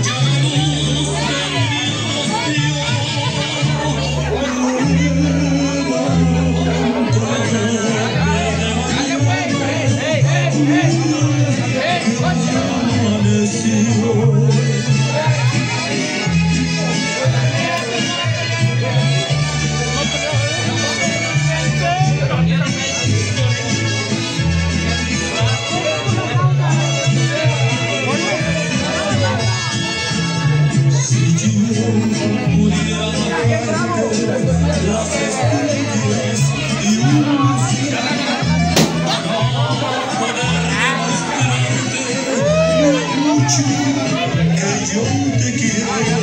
que Yo te quiero